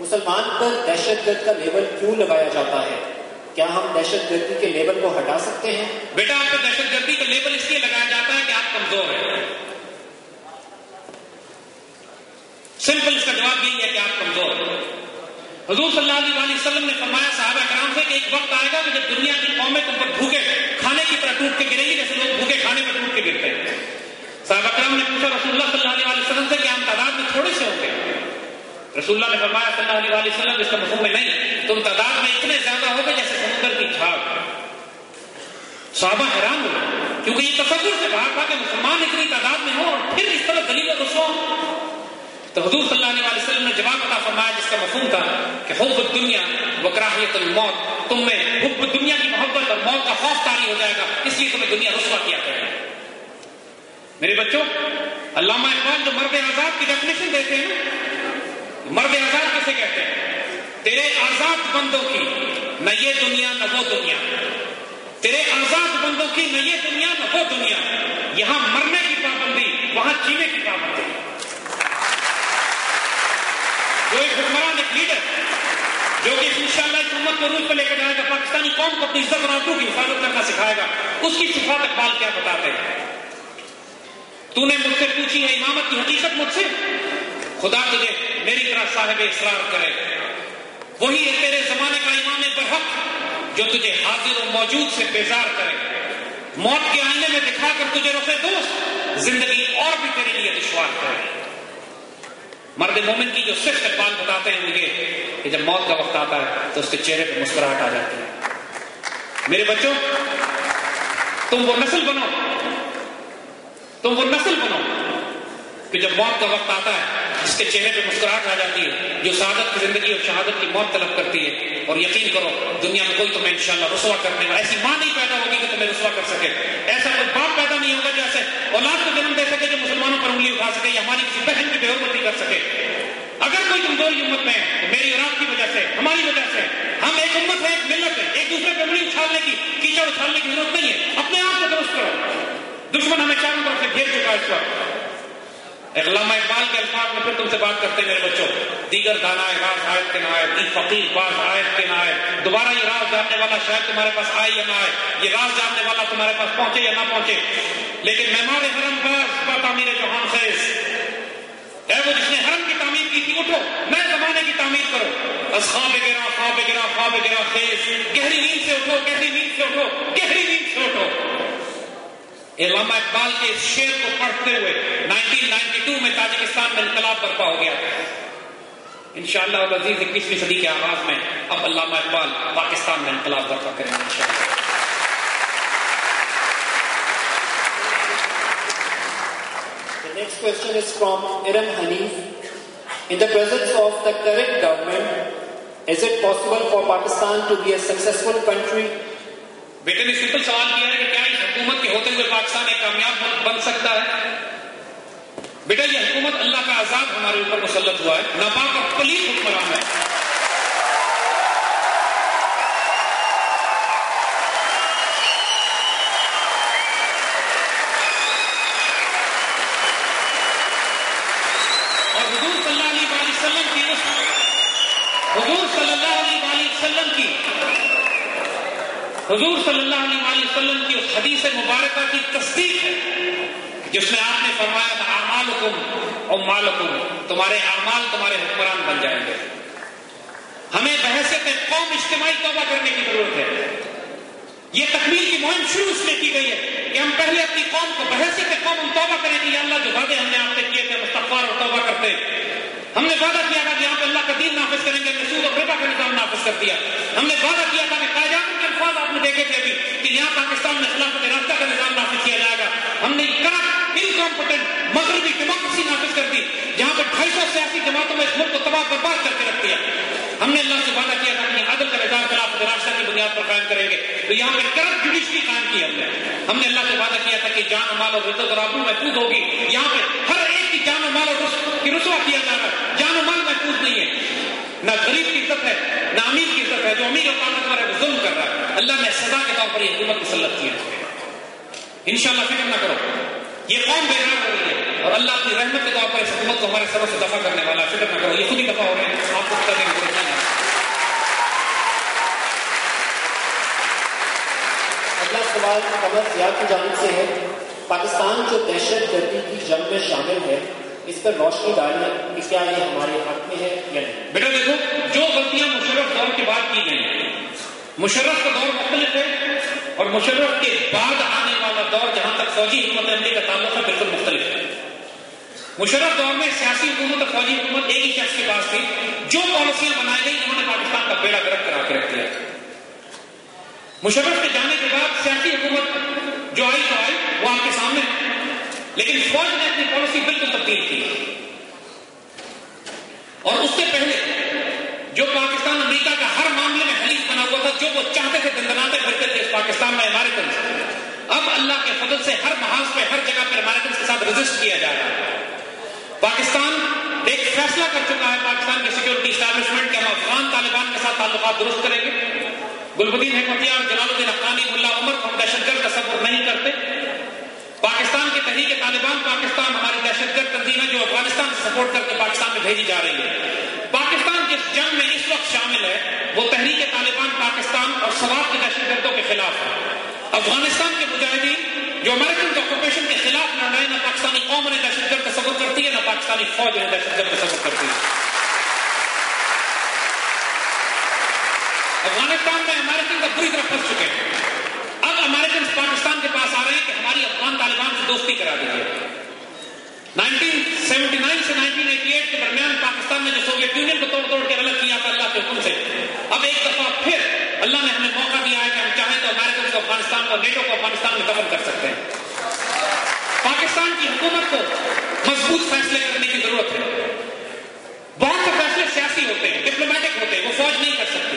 مسلمان پر دہشت گرد کا لیبل کیوں لگایا جاتا ہے؟ کیا ہم دہشت گردی کے لیبل کو ہٹا سکتے ہیں؟ بیٹا آپ کو دہشت گردی کا لیبل اس لیے لگایا جاتا ہے کہ آپ کمزور ہیں۔ سمپل اس کا جواب یہی ہے کہ آپ کمزور ہیں۔ حضور صلی اللہ علیہ وسلم نے فرمایا، صحابہ کرام سے کہ ایک وقت آئے گا کہ جب دنیا کی قومیں تم پر بھوکے، کھانے کی طرح ٹوٹ کے گرے گی، جیسے لوگ بھوکے کھانے پر ٹوٹ کے گرتے ہیں۔ صحابہ کرام نے پوچھا، رسول اللہ صلی اللہ علیہ وسلم سے کہ ہم تعداد میں تھوڑے سے ہوں گے؟ رسول اللہ نے فرمایا صلی اللہ علیہ وسلم اس کا مفہوم میں نہیں، تم تعداد میں اتنے زیادہ ہوگے جیسے سمندر کی جھاگ۔ صحابہ حیران ہو کیونکہ یہ تصور سے باہر تھا کہ مسلمان اتنی تعداد میں ہوں اور پھر اس طرح دلیل رسو تو حضور صلی اللہ علیہ وسلم نے جواب عطا فرمایا، جس کا مفہوم تھا کہ حب دنیا وکراہیت الموت۔ تم میں حب دنیا کی محبت اور موت کا خوف تاری ہو جائے گا، اس لیے تمہیں دنیا رسوا کیا کرے میرے بچوں، علامہ اقبال جو مرد آزاد کی ڈیفینیشن دیتے ہیں مرد آزاد کیسے کہتے ہیں؟ تیرے آزاد بندوں کی نہ یہ دنیا نہ وہ دنیا۔ تیرے آزاد بندوں کی نہ یہ دنیا نہ وہ دنیا۔ یہاں مرنے کی پابندی، وہاں جینے کی پابندی۔ جو ایک حکمران، ایک لیڈر، جو کہ انشاءاللہ اس امت کو روز پہ لے کے جائے گا، پاکستانی قوم کو اپنی عزت اور کی حفاظت کرنا سکھائے گا، اس کی صفات اقبال کیا بتاتے ہیں؟ تو نے مجھ سے پوچھی ہے، امامت کی حقیقت مجھ سے؟ خدا تجھے میری طرح صاحب اصرار کرے۔ وہی ہے تیرے زمانے کا امام برحق جو تجھے حاضر و موجود سے بیزار کرے۔ موت کے آئینے میں دکھا کر تجھے رفے دوست، زندگی اور بھی تیرے لیے دشوار کرے۔ مرد مومن کی جو صرف اقبال بتاتے ہیں مجھے کہ جب موت کا وقت آتا ہے تو اس کے چہرے پہ مسکراہٹ آ جاتی ہے۔ میرے بچوں، تم وہ نسل بنو، تم وہ نسل بنو کہ جب موت کا وقت آتا ہے جس کے چہرے پہ مسکراہٹ آ جاتی ہے، جو سعادت کی زندگی اور شہادت کی موت طلب کرتی ہے۔ اور یقین کرو، دنیا میں کوئی تمہیں انشاءاللہ رسوا کرنے والا، ایسی ماں نہیں پیدا ہوگی کہ تمہیں رسوا کر سکے۔ ایسا کوئی باپ پیدا نہیں ہوگا جو ایسے اولاد کو جنم دے سکے، جو مسلمانوں پر انگلی اٹھا سکے یا ہماری کسی بہن کی بے حرمتی کر سکے۔ اگر کوئی کمزوری امت میں ہے، تو میری اور آپ کی وجہ سے، ہماری وجہ سے۔ ہم ایک امت ہے ایک ملت ہے ایک دوسرے پہ انگلی اچھالنے کی، کیچڑ اچھالنے کی ضرورت نہیں ہے۔ اپنے آپ کو درست کرو۔ دشمن ہمیں چاروں طرف سے گھیر چکا ہے اس وقت۔ علامہ اقبال کے الفاظ میں پھر تم سے بات کرتے میرے بچوں۔ دیگر دانا راز آیت کے نہ آئے فقیر باز آیت کے نہ آئے۔ دوبارہ یہ راز جاننے والا شاید تمہارے پاس آئے یا نہ آئے۔ یہ راز جاننے والا تمہارے پاس پہنچے یا نہ پہنچے۔ لیکن مہمان حرم باز با تعمیر جہان خیز۔ اے وہ جس نے حرم کی تعمیر کی تھی، اٹھو میں زمانے کی تعمیر کرو۔ از خواب گرا خواب گرا خواب گرا خیز۔ گہری نیند سے اٹھو، گہری نیند سے اٹھو، گہری نیند سے اٹھو۔ علامہ اقبال کے اس شعر کو پڑھتے ہوئے 1992 میں تاجکستان میں انقلاب برپا ہو گیا انشاءاللہ العزیز اکیسویں صدی کے آغاز میں اب علامہ اقبال پاکستان میں انقلاب برپا کریں گے انشاءاللہ The next question is from Iram Hanif. In the presence of the current government, is it possible for Pakistan to be a successful country بیٹے نے سمپل سوال کیا ہے کہ کیا اس حکومت کے ہوتے ہوئے پاکستان ایک کامیاب ملک بن سکتا ہے؟ بیٹا، یہ حکومت اللہ کا آزاد ہمارے اوپر مسلط ہوا ہے، ناپاک اور پلیت حکمران ہے اور حضور صلی اللہ علیہ وسلم کی حضور صلی اللہ علیہ وآلہ وسلم کی اس حدیث مبارکہ کی تصدیق ہے جس میں آپ نے فرمایا تھا، اعمالکم امالکم تمہارے اعمال تمہارے حکمران بن جائیں گے۔ ہمیں بحثیت قوم اجتماعی توبہ کرنے کی ضرورت ہے۔ یہ تکمیل کی مہم شروع اس لیے کی گئی ہے کہ ہم پہلے اپنی قوم کو بحثیت قوم ہم توبہ کریں کہ یا اللہ جو وعدے ہم نے آپ سے کیے تھے مستغفار اور توبہ کرتے۔ ہم نے وعدہ کیا تھا کہ یہاں پہ اللہ کا دین نافذ کریں گے، رسول اور بیٹا کا نظام نافذ کر دیا۔ ہم نے وعدہ کیا تھا کہ قائدان الفاظ آپ نے دیکھے تھے ابھی کہ یہاں پاکستان میں خلافت راستہ کا نظام نافذ کیا جائے گا۔ ہم نے کرپٹ انکمپٹنٹ مغربی ڈیموکریسی نافذ کر دی، جہاں پہ ڈھائی سو سیاسی جماعتوں میں اس ملک کو تباہ برباد کر کے رکھ دیا۔ ہم نے اللہ سے وعدہ کیا تھا کہ عدل کا نظام خلافت راستہ کی بنیاد پر قائم کریں گے۔ تو یہاں پہ کرپٹ جوڈیشری قائم کی ہم نے۔ ہم نے اللہ سے وعدہ کیا تھا کہ جان مال اور عزت اور آبرو محفوظ ہوگی۔ یہاں پہ ہر ایک کی جان و مال اور رس- کی رسوا کیا جا رہا ہے۔ جان و مال محفوظ نہیں ہے۔ نہ غریب کی عزت ہے، نہ امیر کی عزت ہے، جو امیر اور طاقتور ہے، وہ ظلم کر رہا ہے۔ اللہ نے سزا کے طور پر یہ حکومت مسلط کی ہے۔ ان شاء اللہ فکر نہ کرو۔ یہ قوم بے رہی ہے اور اللہ اپنی رحمت کے طور پر اس حکومت کو ہمارے سروں سے دفاع کرنے والا فکر نہ کرو۔ یہ خود ہی دفاع ہو رہے ہیں۔ آپ کو پتہ نہیں اگلا سوال قبر ضیاء کی جانب سے ہے پاکستان جو دہشت گردی کی جنگ میں شامل ہے۔ اس پر روشنی ڈالنا کہ کیا یہ ہمارے حق میں ہے یا نہیں۔ بیٹا دیکھو جو غلطیاں مشرف دور کے بعد کی گئی ہیں مشرف کا دور مختلف ہے اور مشرف کے بعد آنے والا دور جہاں تک فوجی حکومت عملی کا تعلق ہے بالکل مختلف ہے۔ مشرف دور میں سیاسی حکومت اور فوجی حکومت ایک ہی شخص کے پاس تھی، جو پالیسیاں بنائی گئی انہوں نے پاکستان کا بیڑا گرک کرا کے رکھ دیا مشرف کے جانے کے بعد سیاسی حکومت جو آئی تو آئی، وہ آپ کے سامنے ہے۔ لیکن فوج نے اپنی پالیسی بالکل تبدیل کی۔ اور اس سے پہلے جو پاکستان امریکہ کا ہر جو وہ چاہتے تھے دندناتے پھرتے تھے اس پاکستان میں امریکن اب اللہ کے فضل سے ہر محاذ پہ، ہر جگہ پہ امریکن کے ساتھ رجسٹ کیا جا رہا ہے۔ پاکستان ایک فیصلہ کر چکا ہے پاکستان کے سیکورٹی اسٹیبلشمنٹ کے ہم افغان طالبان کے ساتھ تعلقات درست کریں گے۔ گلبدین حکمتیار جلال الدین افغانی ملا عمر ہم دہشت گرد تصور نہیں کرتے۔ پاکستان کی تحریک طالبان، پاکستان ہماری دہشت گرد تنظیم ہے جو افغانستان سے سپورٹ کر کے پاکستان میں بھیجی جا رہی ہے پاکستان جس جنگ میں اس وقت شامل ہے وہ تحریک طالبان پاکستان اور سواب کے دہشت گردوں کے خلاف ہے۔ افغانستان کے مجاہدین جو امریکن آکوپیشن کے خلاف لڑ رہے ہیں نہ پاکستانی قوم نے دہشت گرد تصور کرتی ہے، نہ پاکستانی فوج نے دہشت گرد تصور کرتی ہے۔ افغانستان میں امریکن کا بری طرح پھنس چکے ہیں۔ اب امریکن پاکستان کے پاس آ رہے ہیں کہ ہماری افغان طالبان سے دوستی کرا دیجیے۔ 1979 سے 1988 کے درمیان پاکستان نے جو سوویت یونین کو توڑ توڑ کے الگ کیا تھا اللہ کے حکم سے اب ایک دفعہ پھر اللہ نے ہمیں موقع دیا ہے کہ ہم چاہیں تو امریکن کو افغانستان کو نیٹو کو افغانستان میں دفن کر سکتے ہیں۔ پاکستان کی حکومت کو مضبوط فیصلے کرنے کی ضرورت ہے۔ بہت سے فیصلے سیاسی ہوتے ہیں ڈپلومیٹک ہوتے ہیں، وہ فوج نہیں کر سکتی۔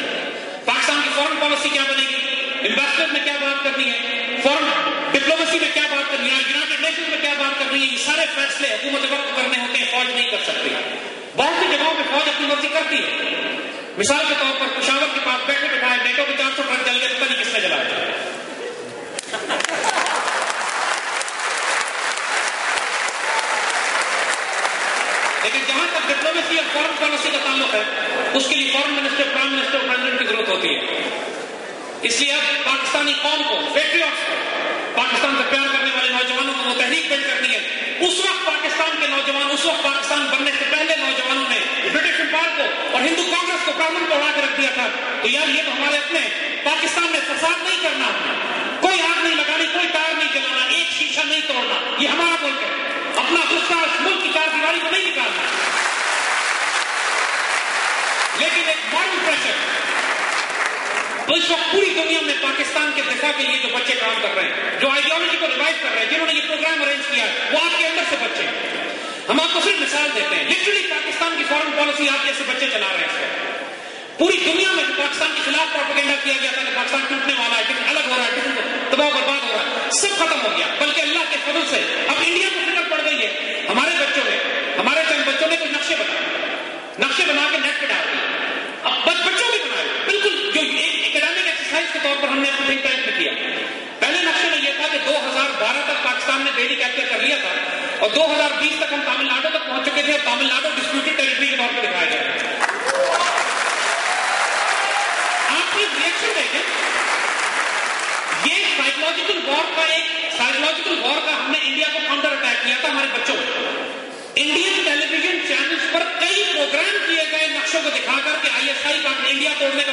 پاکستان کی فورن پالیسی کیا بنے گی؟ انویسٹر میں کیا بات کرنی ہے؟ فورن ڈپلومسی میں کیا بات کرنی ہے؟ یونائٹڈ نیشن میں کیا بات کرنی ہے؟ یہ سارے فیصلے حکومت وقت کرنے ہوتے ہیں، فوج نہیں کر سکتی۔ بہت سی جگہوں پہ فوج اپنی مرضی کرتی ہے۔ مثال کے طور پر پشاور کے پاس بیٹھے بٹھائے نیٹو کے چار سو ٹرک جل گئے پتہ نہیں کس نے جلایا لیکن جہاں تک ڈپلومیسی اور فورن پالیسی کا تعلق ہے، اس کے لیے فورن منسٹر پرائم منسٹر اور پریزیڈنٹ کی ضرورت ہوتی ہے۔ اس لیے اب پاکستانی قوم کو پیٹریوٹس کو، پاکستان سے پیار کرنے والے نوجوانوں کو وہ تحریک پیش کرنی ہے اس وقت پاکستان کے نوجوان، اس وقت پاکستان بننے سے پہلے نوجوانوں نے برٹش امپائر کو اور ہندو کانگریس کو پرامن کو اڑا کے رکھ دیا تھا۔ تو یار، یہ تو ہمارے اپنے پاکستان میں فساد نہیں کرنا۔ کوئی آگ نہیں لگانی، کوئی ٹائر نہیں چلانا ایک شیشہ نہیں توڑنا۔ یہ ہمارا ملک ہے۔ اپنا غصہ اس ملک کی چار دیواری کو نہیں نکالنا۔ لیکن ایک مارن پریشر تو اس وقت پوری دنیا میں پاکستان کے دفاع کے لیے جو بچے کام کر رہے ہیں، جو آئیڈیالوجی کو ریوائز کر رہے ہیں، جنہوں نے یہ پروگرام ارینج کیا ہے، وہ آپ کے اندر سے بچے ہیں۔ ہم آپ کو صرف مثال دیتے ہیں لٹرلی پاکستان کی فورن پالیسی آپ جیسے بچے چلا رہے ہیں۔ پوری دنیا میں جو پاکستان کے خلاف پروپیگنڈا کیا گیا تھا کہ پاکستان ٹوٹنے والا ہے ٹکن الگ ہو رہا ہے تباہ برباد ہو رہا ہے، سب ختم ہو گیا۔ بلکہ اللہ کے فضل سے اب انڈیا کو فکر پڑ گئی ہے۔ ہمارے بچوں نے، ہمارے چند بچوں نے کچھ نقشے بنائے نقشے بنا کے نیٹ پہ ڈال دیے اب بچوں بھی بنائے بالکل جو ایک اکیڈمک ایکسرسائز پر ہم نے اپنے تھنک ٹینک میں کیا۔ پہلے نقشے میں یہ تھا کہ دو ہزار بارہ تک پاکستان نے ڈیلی کیپچر کر لیا تھا اور دو ہزار بیس تک ہم تامل ناڈو تک پہنچ چکے تھے اور تامل ناڈو ڈسپیوٹیڈ ٹیریٹری کے طور پر دکھایا گیا۔ آپ کی ریئیکشن دیکھیں۔ یہ سائیکولوجیکل وار کا ایک سائیکولوجیکل وار کا ہم نے انڈیا کو کاؤنٹر اٹیک کیا تھا ہمارے بچوں انڈین ٹیلی ویژن چینلز پر کئی پروگرام کیے گئے نقشوں کو دکھا کر کے آئی ایس آئی کا انڈیا توڑنے کا